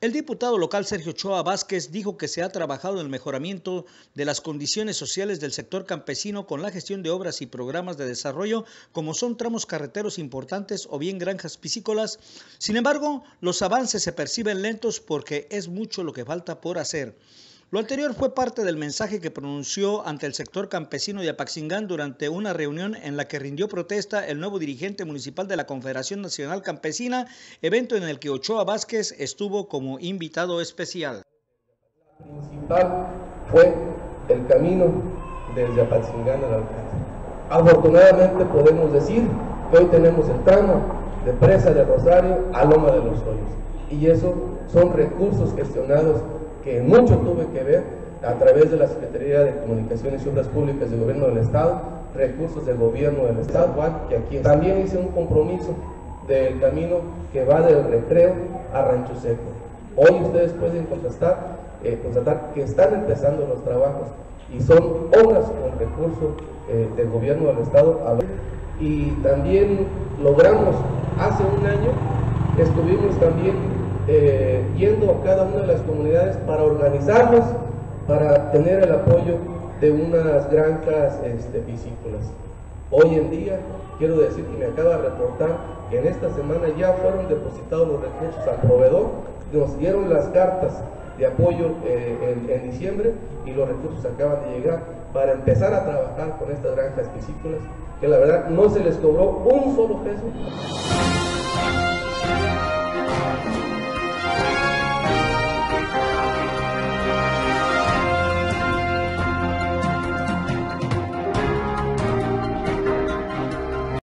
El diputado local Sergio Choa Vázquez dijo que se ha trabajado en el mejoramiento de las condiciones sociales del sector campesino con la gestión de obras y programas de desarrollo como son tramos carreteros importantes o bien granjas piscícolas. Sin embargo, los avances se perciben lentos porque es mucho lo que falta por hacer. Lo anterior fue parte del mensaje que pronunció ante el sector campesino de Apaxingán durante una reunión en la que rindió protesta el nuevo dirigente municipal de la Confederación Nacional Campesina, evento en el que Ochoa Vázquez estuvo como invitado especial. El principal fue el camino desde Apaxingán al alcalde. Afortunadamente podemos decir que hoy tenemos el tramo de Presa de Rosario a Loma de los Hoyos. Y eso son recursos gestionados que mucho tuve que ver a través de la Secretaría de Comunicaciones y Obras Públicas del Gobierno del Estado, recursos del Gobierno del Estado, que aquí también hice un compromiso del camino que va del recreo a Rancho Seco. Hoy ustedes pueden constatar, eh, constatar que están empezando los trabajos y son obras con recursos eh, del Gobierno del Estado. Y también logramos, hace un año, estuvimos también eh, yendo a cada una de las comunidades para organizarnos, para tener el apoyo de unas granjas este, piscícolas. Hoy en día, quiero decir que me acaba de reportar que en esta semana ya fueron depositados los recursos al proveedor, nos dieron las cartas de apoyo eh, en, en, diciembre y los recursos acaban de llegar para empezar a trabajar con estas granjas piscícolas, que la verdad no se les cobró un solo peso.